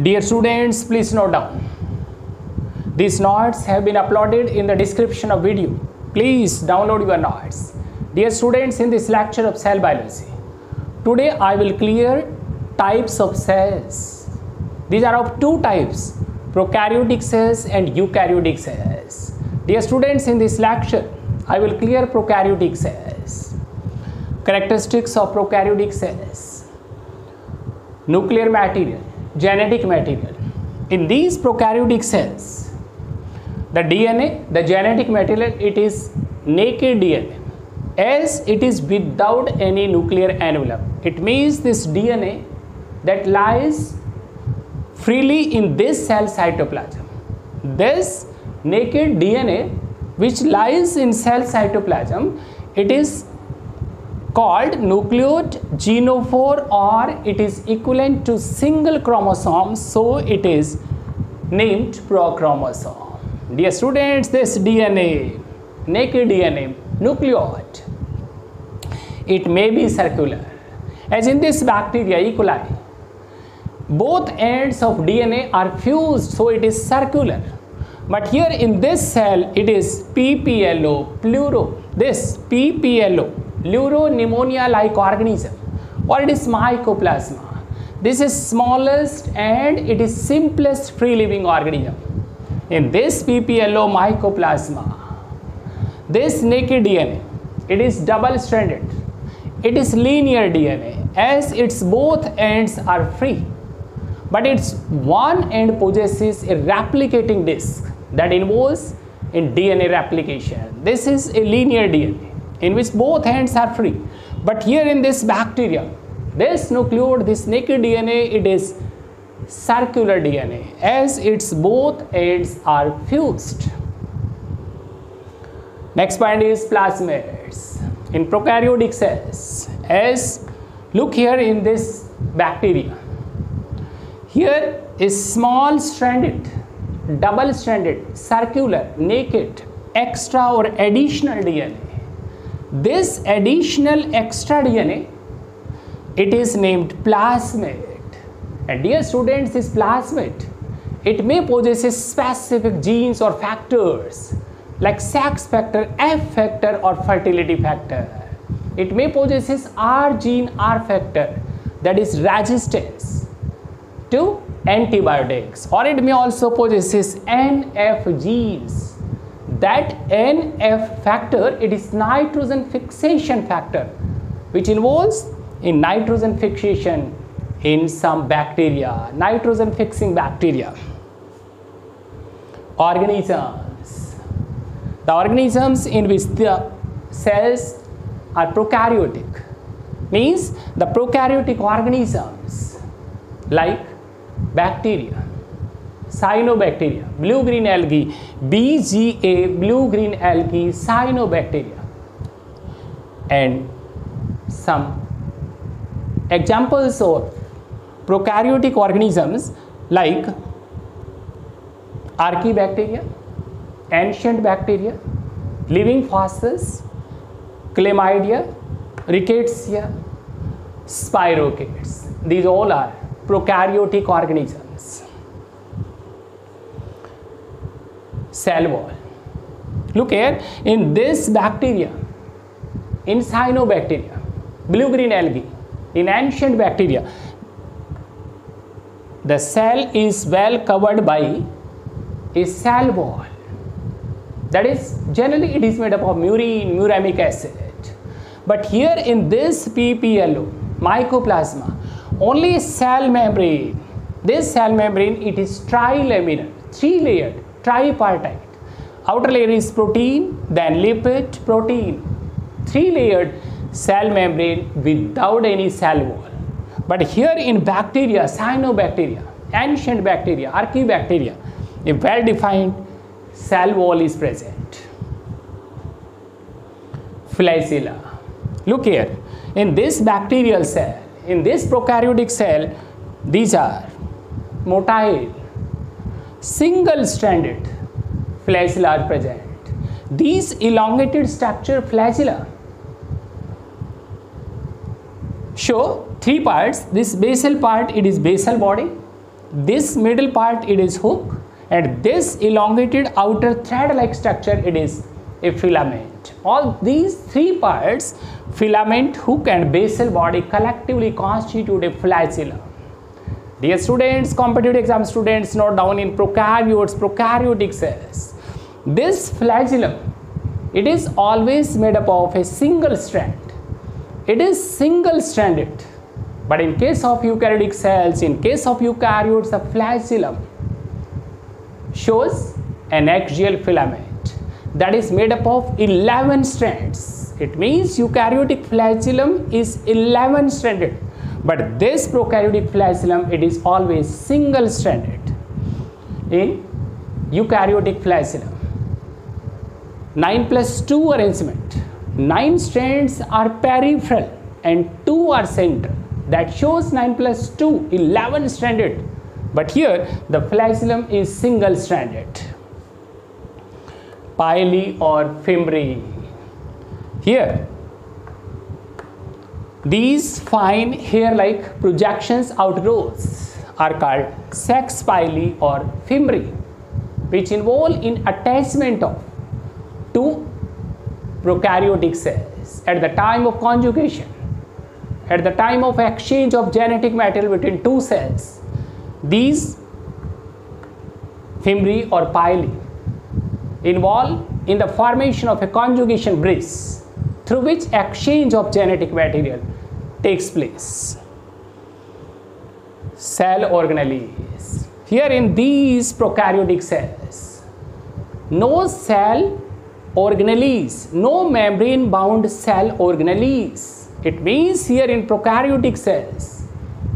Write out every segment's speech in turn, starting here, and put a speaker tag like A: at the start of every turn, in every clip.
A: Dear students, please note down. These notes have been uploaded in the description of video. Please download your notes. Dear students, in this lecture of cell biology, today I will clear types of cells. These are of two types, prokaryotic cells and eukaryotic cells. Dear students, in this lecture, I will clear prokaryotic cells. Characteristics of prokaryotic cells. Nuclear material, genetic material. In these prokaryotic cells, the DNA, the genetic material, it is naked DNA as it is without any nuclear envelope. It means this DNA that lies freely in this cell cytoplasm. This naked DNA which lies in cell cytoplasm, it is called nucleoid genophore or it is equivalent to single chromosome so it is named prochromosome. Dear students, this DNA, naked DNA, nucleoid, it may be circular. As in this bacteria, E. coli, both ends of DNA are fused, so it is circular. But here in this cell, it is PPLO, pluro, this PPLO, pleuropneumonia-like organism, or it is mycoplasma. This is smallest and it is simplest free-living organism. In this PPLO mycoplasma, this naked DNA, it is double-stranded. It is linear DNA as its both ends are free. But its one end possesses a replicating disc that involves in DNA replication. This is a linear DNA in which both ends are free. But here in this bacteria, this nucleoid, this naked DNA, it is circular DNA as its both ends are fused. Next point is plasmids. In prokaryotic cells, as look here in this bacteria, here is small stranded, double stranded, circular, naked, extra or additional DNA. This additional extra DNA, it is named plasmid. And dear students, this plasmid, it may possess specific genes or factors like sex factor, F factor or fertility factor. It may possess R gene, R factor that is resistance to antibiotics or it may also possess NF genes. That NF factor, it is nitrogen fixation factor which involves in nitrogen fixation in some bacteria, nitrogen fixing bacteria. Organisms. The organisms in which the cells are prokaryotic means the prokaryotic organisms like bacteria, cyanobacteria, blue-green algae, BGA, blue-green algae, cyanobacteria and some examples of prokaryotic organisms like archaebacteria, ancient bacteria, living fossils, chlamydia, rickettsia, spirochetes. These all are prokaryotic organisms. Cell wall. Look here, in this bacteria, in cyanobacteria, blue-green algae, in ancient bacteria, the cell is well covered by a cell wall. That is, generally it is made up of murein, muramic acid. But here in this PPLO, mycoplasma, only cell membrane, this cell membrane, it is trilaminar, three-layered, tripartite. Outer layer is protein, then lipid, protein, three-layered cell membrane without any cell wall. But here in bacteria, cyanobacteria, ancient bacteria, archaebacteria, a well-defined cell wall is present. Flagella. Look here, in this bacterial cell, in this prokaryotic cell, these are motile, single-stranded flagella are present. These elongated structure flagella show three parts. This basal part, it is basal body. this middle part it is hook and this elongated outer thread like structure it is a filament all these three parts filament hook and basal body collectively constitute a flagellum dear students competitive exam students note down in prokaryotes prokaryotic cells. This flagellum it is always made up of a single strand. It is single stranded. But in case of eukaryotic cells in case of eukaryotes the flagellum shows an axial filament that is made up of 11 strands. It means eukaryotic flagellum is 11 stranded but this prokaryotic flagellum it is always single stranded. In eukaryotic flagellum 9 plus 2 arrangement 9 strands are peripheral and 2 are central. That shows 9 plus 2 11 stranded but here the flagellum is single stranded pili or fimbriae here these fine hair like projections outgrowths are called sex pili or fimbriae which involve in attachment of two prokaryotic cells at the time of conjugation. At the time of exchange of genetic material between two cells these fimbriae or pili involve in the formation of a conjugation bridge through which exchange of genetic material takes place. Cell organelles. Here in these prokaryotic cells, no cell organelles, no membrane bound cell organelles. It means here in prokaryotic cells,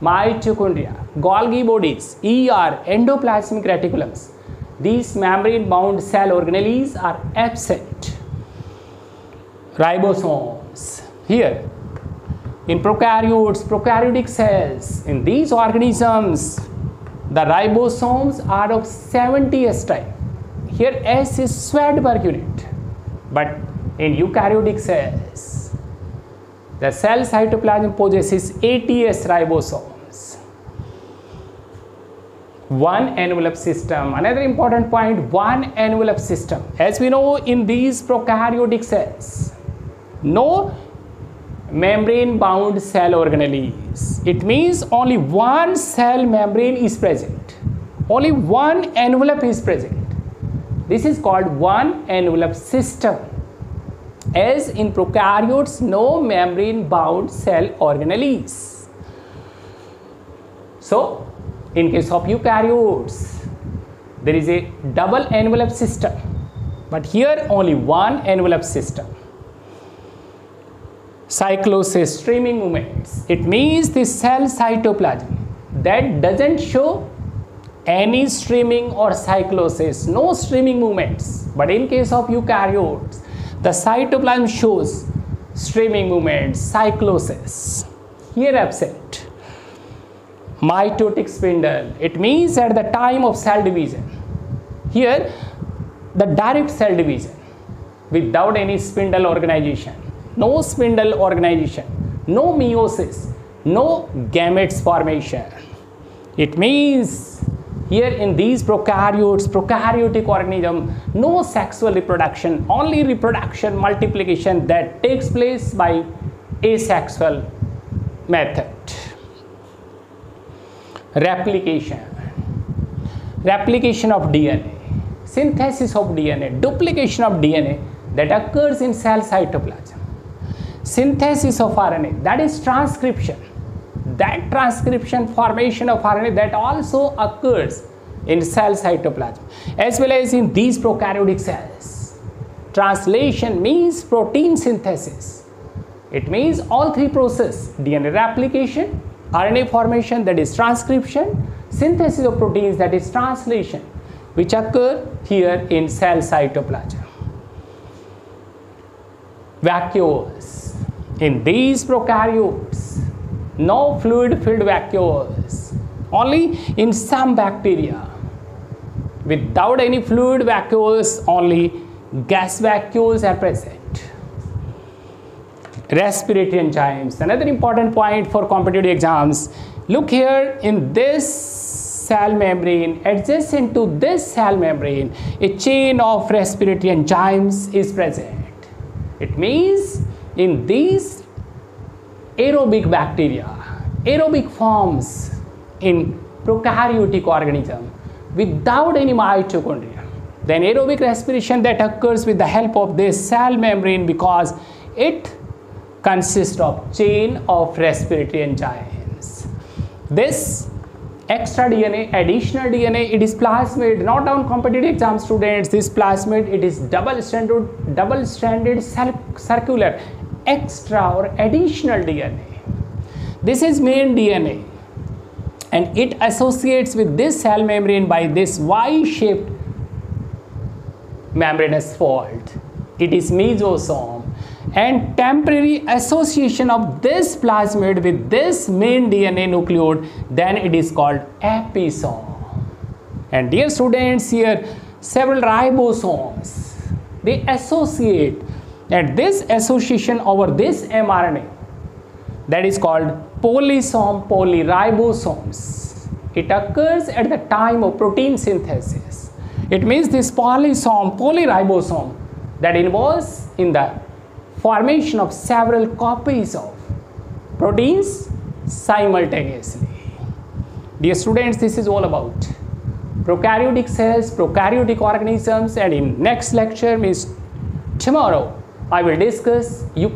A: mitochondria, Golgi bodies, ER, endoplasmic reticulums. These membrane bound cell organelles are absent. Ribosomes. Here, in prokaryotes, prokaryotic cells, in these organisms, the ribosomes are of 70 S type. Here S is Svedberg unit. But in eukaryotic cells, the cell cytoplasm possesses 80 S ribosomes. one envelope system another important point one envelope system as we know in these prokaryotic cells no membrane bound cell organelles. It means only one cell membrane is present. Only one envelope is present. This is called one envelope system. As in prokaryotes no membrane bound cell organelles. So in case of eukaryotes, there is a double envelope system, but here only one envelope system. Cyclosis streaming movements. It means the cell cytoplasm that doesn't show any streaming or cyclosis, no streaming movements. But in case of eukaryotes, the cytoplasm shows streaming movements, cyclosis. Here absent mitotic spindle. It means at the time of cell division. Here, the direct cell division without any spindle organization. No spindle organization, no meiosis, no gametes formation. It means here in these prokaryotes, prokaryotic organism, no sexual reproduction, only reproduction, multiplication that takes place by asexual method. Replication. Replication of dna synthesis of dna duplication of dna that occurs in cell cytoplasm synthesis of rna that is transcription that transcription formation of rna that also occurs in cell cytoplasm as well as in these prokaryotic cells translation means protein synthesis it means all three process dna replication RNA formation that is transcription, synthesis of proteins that is translation which occur here in cell cytoplasm. Vacuoles. In these prokaryotes, no fluid filled vacuoles, only in some bacteria. Without any fluid vacuoles, only gas vacuoles are present respiratory enzymes. Another important point for competitive exams. Look here in this cell membrane, adjacent to this cell membrane, a chain of respiratory enzymes is present. It means in these aerobic bacteria, aerobic forms in prokaryotic organism without any mitochondria. Then aerobic respiration that occurs with the help of this cell membrane because it consists of chain of respiratory enzymes. This extra DNA, additional DNA, it is plasmid, not on competitive exam students, this plasmid, it is double-stranded, double-stranded circular, extra or additional DNA. This is main DNA and it associates with this cell membrane by this Y-shaped membranous fold. It is mesosome and temporary association of this plasmid with this main DNA nucleoid then it is called episome. And dear students here several ribosomes they associate and this association over this mRNA that is called polysome polyribosomes. It occurs at the time of protein synthesis. It means this polysome polyribosome that involves in the formation of several copies of proteins simultaneously. Dear students, this is all about prokaryotic cells, prokaryotic organisms and in next lecture means tomorrow I will discuss. Eukaryotic